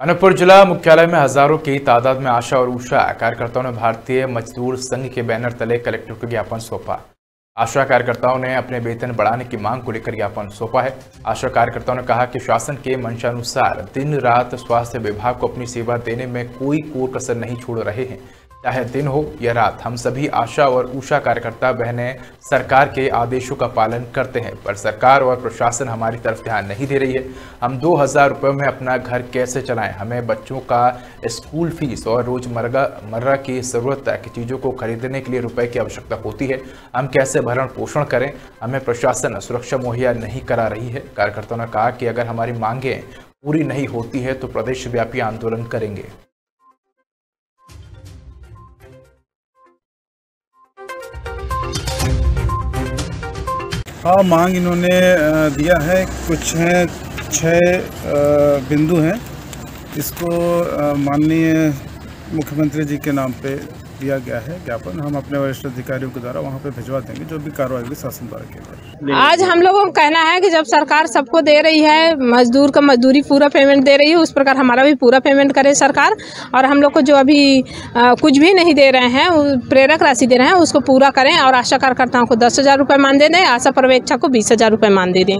अनूपपुर जिला मुख्यालय में हज़ारों की तादाद में आशा और उषा कार्यकर्ताओं ने भारतीय मजदूर संघ के बैनर तले कलेक्टर को ज्ञापन सौंपा। आशा कार्यकर्ताओं ने अपने वेतन बढ़ाने की मांग को लेकर ज्ञापन सौंपा है। आशा कार्यकर्ताओं ने कहा कि शासन के मंशानुसार दिन रात स्वास्थ्य विभाग को अपनी सेवा देने में कोई कोर कसर नहीं छोड़ रहे हैं। चाहे दिन हो या रात, हम सभी आशा और ऊषा कार्यकर्ता बहनें सरकार के आदेशों का पालन करते हैं, पर सरकार और प्रशासन हमारी तरफ़ ध्यान नहीं दे रही है। हम दो हज़ार रुपये में अपना घर कैसे चलाएँ? हमें बच्चों का स्कूल फ़ीस और रोज़मर्रा, मर्रा की ज़रूरत की चीज़ों को खरीदने के लिए रुपए की आवश्यकता होती है। हम कैसे भरण पोषण करें? हमें प्रशासन सुरक्षा मुहैया नहीं करा रही है। कार्यकर्ताओं ने कहा कि अगर हमारी मांगें पूरी नहीं होती है तो प्रदेश व्यापी आंदोलन करेंगे। हाँ मांग इन्होंने दिया है कुछ हैं छः बिंदु हैं। इसको माननीय मुख्यमंत्री जी के नाम पे दिया गया है ज्ञापन। हम अपने वरिष्ठ अधिकारियों के द्वारा वहाँ पे भिजवा देंगे जो भी कार्रवाई होगी शासन द्वारा की जाएगी आज हम लोगों का कहना है कि जब सरकार सबको दे रही है मजदूर का मजदूरी पूरा पेमेंट दे रही है उस प्रकार हमारा भी पूरा पेमेंट करे सरकार। और हम लोग को जो अभी अ, कुछ भी नहीं दे रहे हैं प्रेरक राशि दे रहे हैं उसको पूरा करें और आशा कार्यकर्ताओं को दस हज़ार रुपये मान दे दें आशा पर्यवेक्षक को बीस हज़ार रुपये मान दे दें।